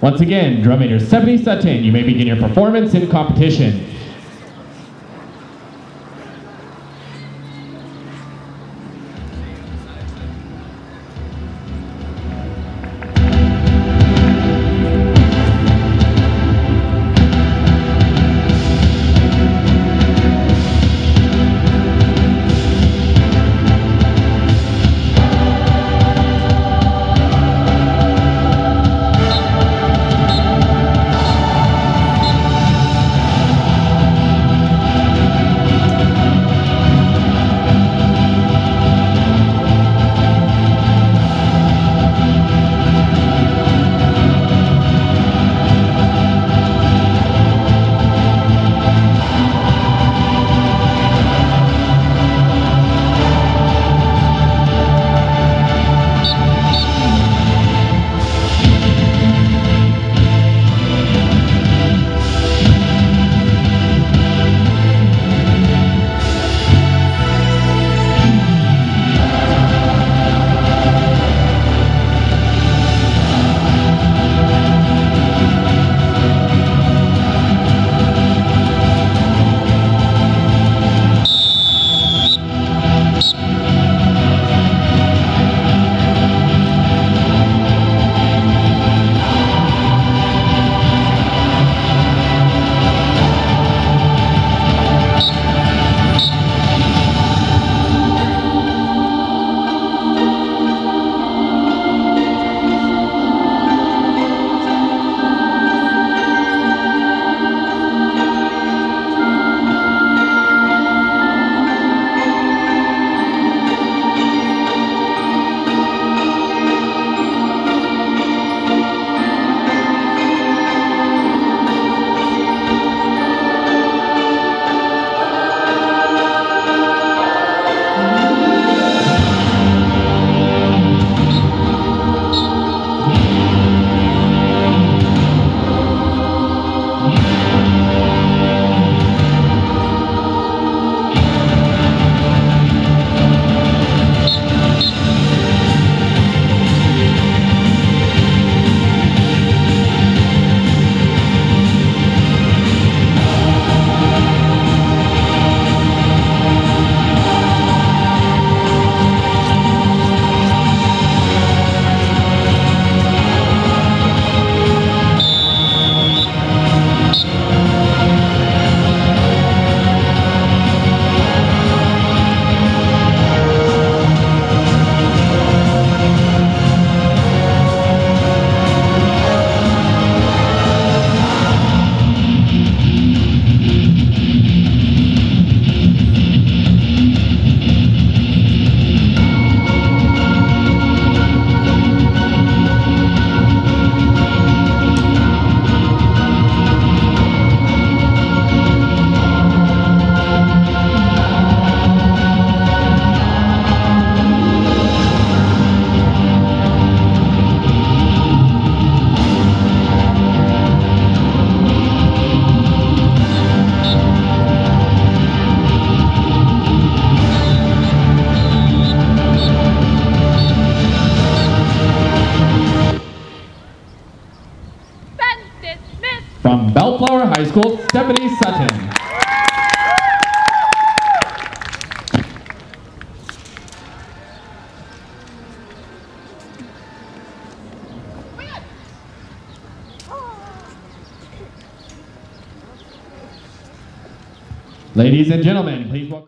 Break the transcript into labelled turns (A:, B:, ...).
A: Once again, drum major Stephanie Sutton, you may begin your performance in competition. From Bellflower High School, Stephanie Sutton. Ladies and gentlemen, please welcome.